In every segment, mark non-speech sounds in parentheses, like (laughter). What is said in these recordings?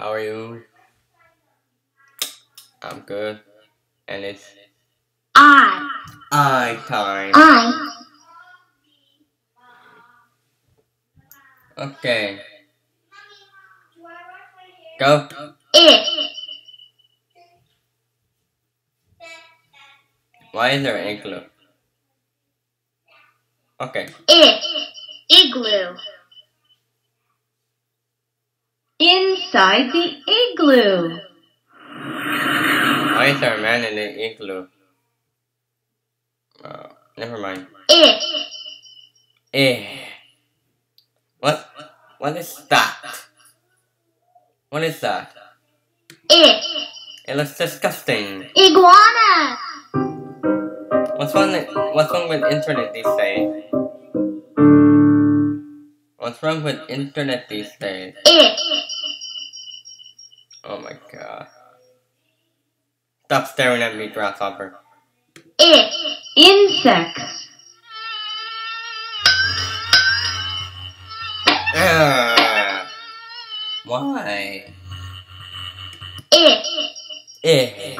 How are you? I'm good. And it's I. I time. I. Okay. Go. It. Why is there an igloo? Okay. It. Igloo. Inside the igloo. Why is there a man in the igloo? Uh, never mind. It. Eh. What? What is that? What is that? It. It looks disgusting. Iguana. What's wrong? With, what's wrong with internet these days? What's wrong with internet these days? It. Stop staring at me, grasshopper. It. Insects. Ah. Why? It. Eh.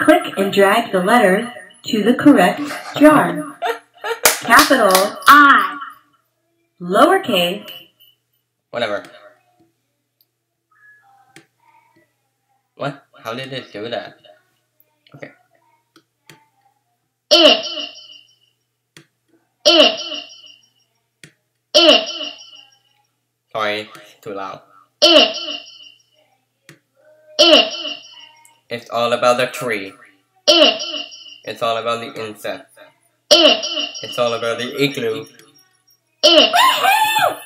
Click and drag the letters to the correct jar. (laughs) Capital, I. lowercase, Whatever. What? How did it do that? Okay. It. It. It. Sorry, too loud. It. It. It's all about the tree. It. It's all about the insect. It. It's all about the igloo. It.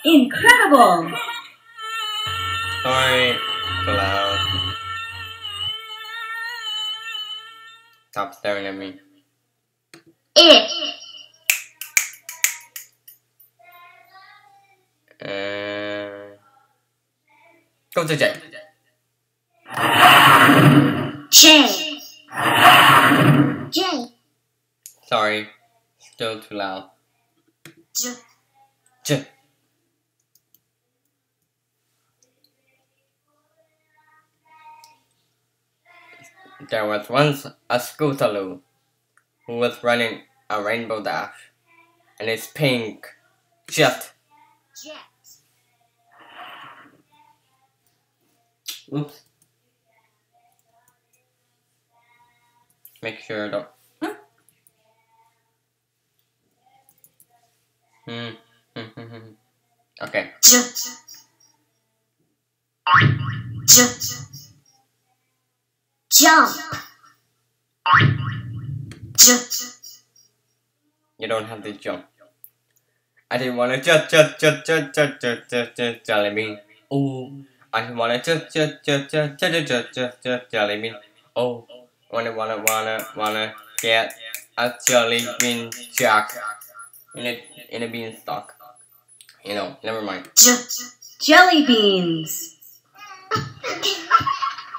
incredible! Sorry, too loud. Stop staring at me. It. Uh, go to J. J. J. Sorry, still too loud. J. J. There was once a Scootaloo who was running a rainbow dash, and it's pink. Just Jet. oops. Make sure don't. Hmm. Hmm, hmm, hmm. okay. J. Jump. J. You don't have to jump. I didn't wanna just just just just just just just just jelly bean. Ooh. I didn't wanna just just just just just just just just jelly bean. Oh. Wanna wanna wanna wanna get a jelly bean jack in a in a beanstalk. You know, never mind. J. Jelly beans.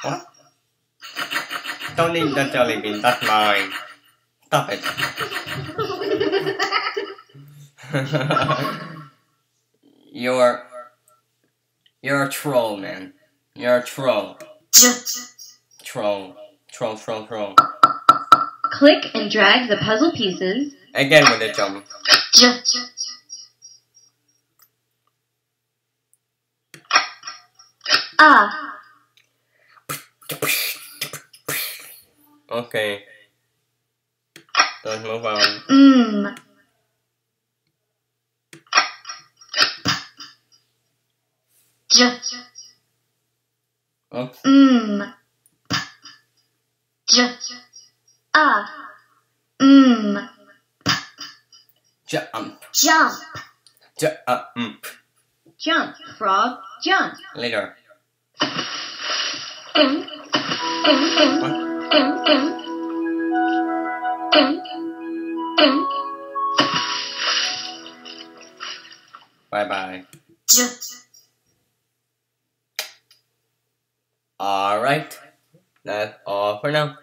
What? Don't eat the jelly bean, that's mine. Stop it. you're you're a troll, man. You're a troll. Troll. Troll, troll, troll. Click and drag the puzzle pieces. Again with the jump. Ah. Okay. Let's move on. Mmm. J. Oops. Mmm. J. Ah. Mmm. Jump. Jump. Jump. Jump, frog, jump. Later. Mm. Mm, mm, What? Bye bye. Yeah. All right. That's all for now.